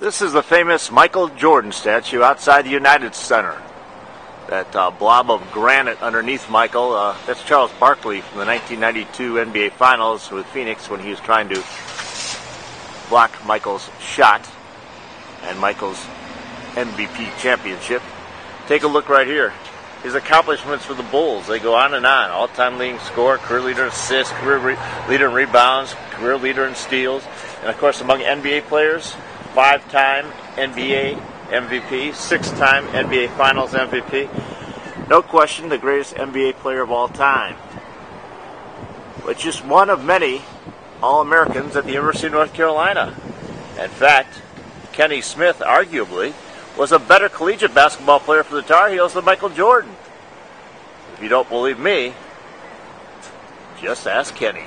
This is the famous Michael Jordan statue outside the United Center. That uh, blob of granite underneath Michael, uh, that's Charles Barkley from the 1992 NBA Finals with Phoenix when he was trying to block Michael's shot and Michael's MVP championship. Take a look right here. His accomplishments for the Bulls, they go on and on. All-time leading scorer, career leader in assists, career re- leader in rebounds, career leader in steals, and of course among NBA players, five time NBA MVP, six time NBA Finals MVP. No question, the greatest NBA player of all time. But just one of many All Americans at the University of North Carolina. In fact, Kenny Smith, arguably, was a better collegiate basketball player for the Tar Heels than Michael Jordan. If you don't believe me, just ask Kenny.